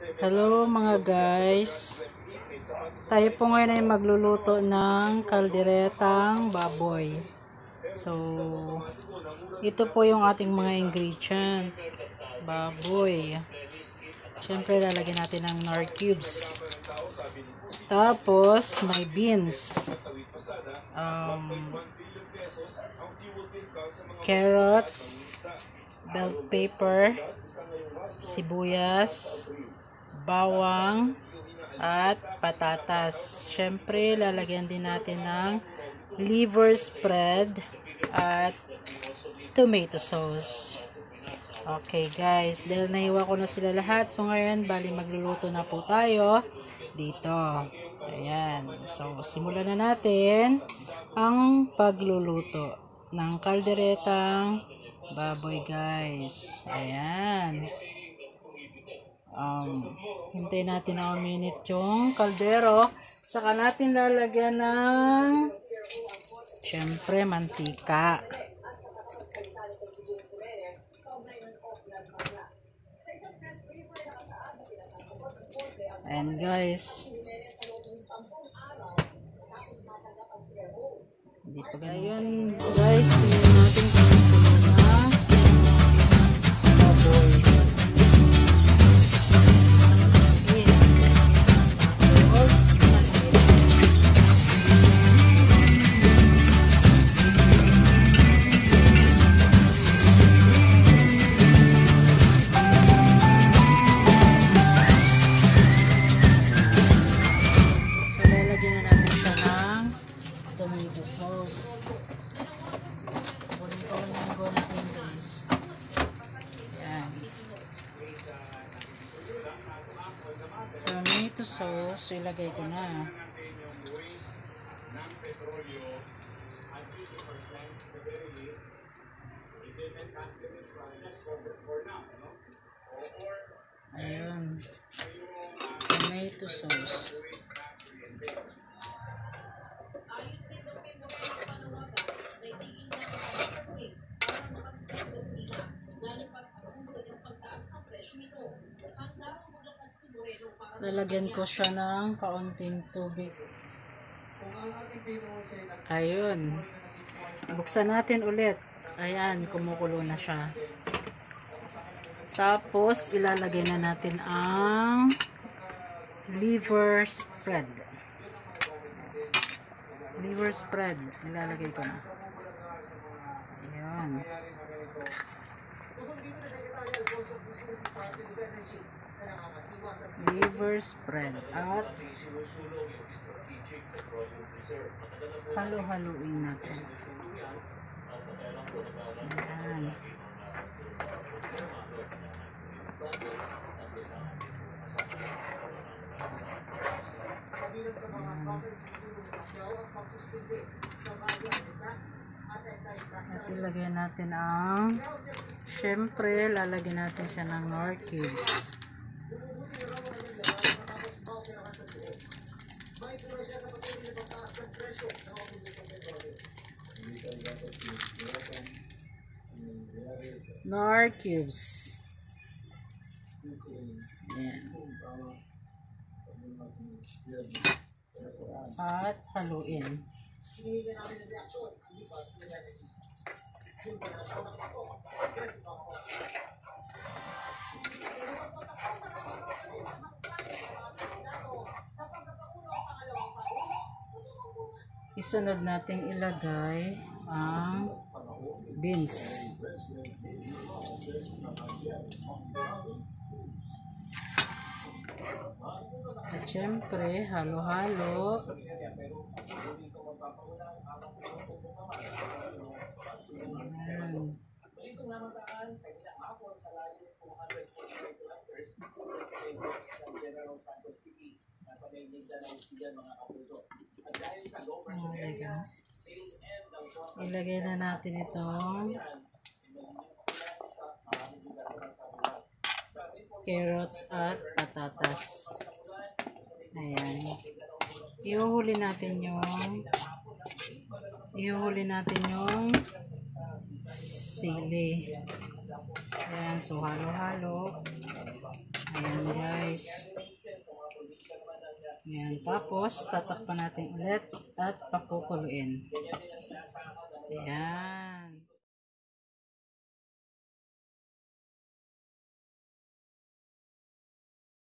Hello mga guys. Tayo po ngayon ay magluluto ng kalderetang baboy. So, ito po yung ating mga ingredient. Baboy. Siyempre, lalagyan natin ng nor cubes. Tapos, may beans. Um, carrots, bell pepper, sibuyas, bawang, at patatas. Siyempre, lalagyan din natin ng liver spread at tomato sauce. Okay guys, dahil naiwa ko na sila lahat, so ngayon, bali magluluto na po tayo dito. Ayan. So, simulan na natin ang pagluluto ng kalderetang baboy guys. Ayan. Um, hintay natin na minute yung kaldero. Saka natin lalagyan ng syempre mantika. And guys, hindi pa ganun. Guys, tingnan natin sauce. Yung gona natin guys. Yan. Tomato sauce, ilagay ko na. Ayun. Tomato sauce. Lalagyan ko siya ng kaunting tubig. Ayun. Buksan natin ulit. Ayan, kumukulo na siya. Tapos, ilalagay na natin ang liver spread. Liver spread. Ilalagay ko na. Ayan. Liver spread at halo-haluin natin. Ayan. At ilagay natin ang syempre lalagyan natin siya ng nor. Nor cubes. Ayan. At haluin. Isunod nating ilagay ang beans. At syempre, halo-halo. Ayan. Ayan. Ilagay na natin itong carrots at patatas. Ayan. Ihuhuli natin yung ihuhuli natin yung sili. Ayan, so halo-halo. Ayan guys. Ayan. Tapos, tatakpan natin ulit at papukuluin. 对呀。